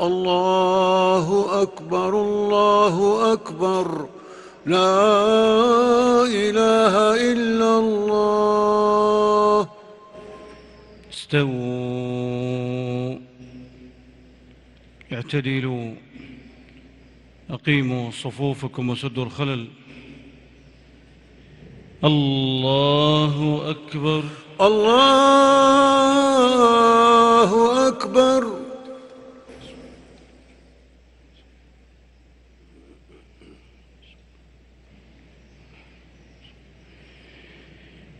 الله أكبر الله أكبر. لا إله إلا الله. استووا. اعتدلوا. أقيموا صفوفكم وسدوا الخلل. الله أكبر. الله أكبر.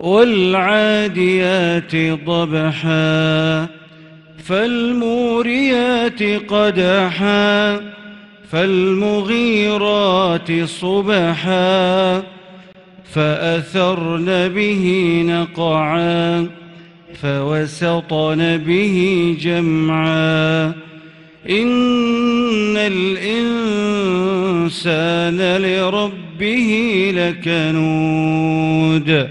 والعاديات ضبحا فالموريات قدحا فالمغيرات صبحا فأثرن به نقعا فوسطن به جمعا. إن الإنسان لربه لكنود.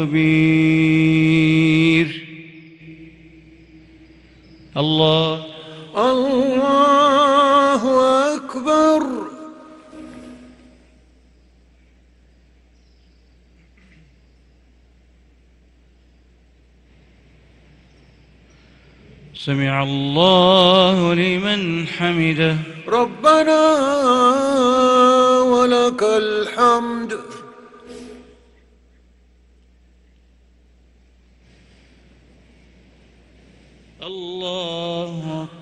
لخبير الله. الله أكبر. سمع الله لمن حمده. ربنا ولك الحمد الله أكبر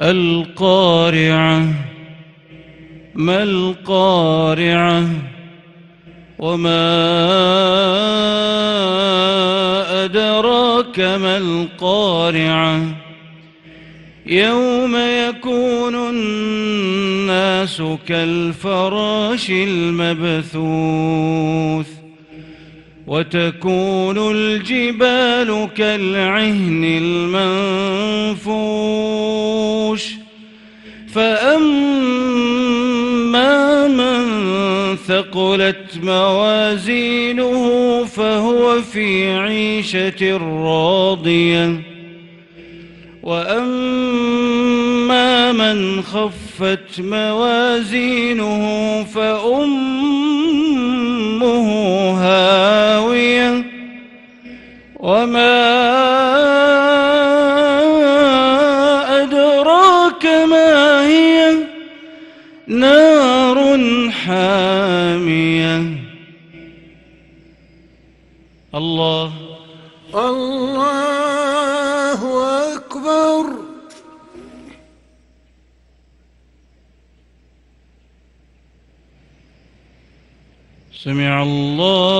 القارعة ما القارعة؟ وما أدراك ما القارعة؟ يوم يكون الناس كالفراش المبثوث. وتكون الجبال كالعهن المنفوش. فأما من ثقلت موازينه فهو في عيشة راضية. وأما من خفت موازينه فأمه وما أدراك ما هي نار حامية. الله. الله أكبر. سمع الله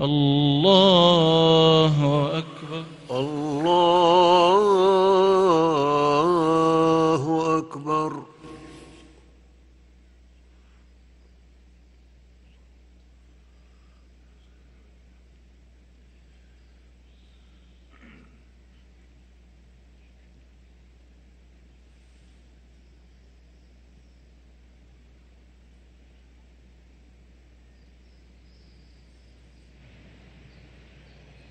الله أكبر الله أكبر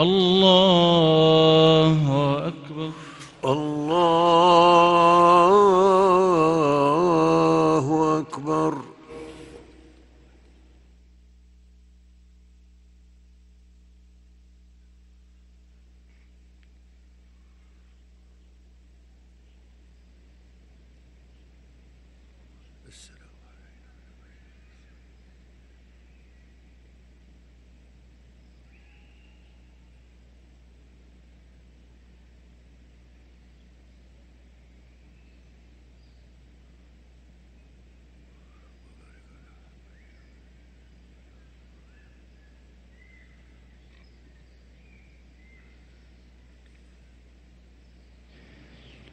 الله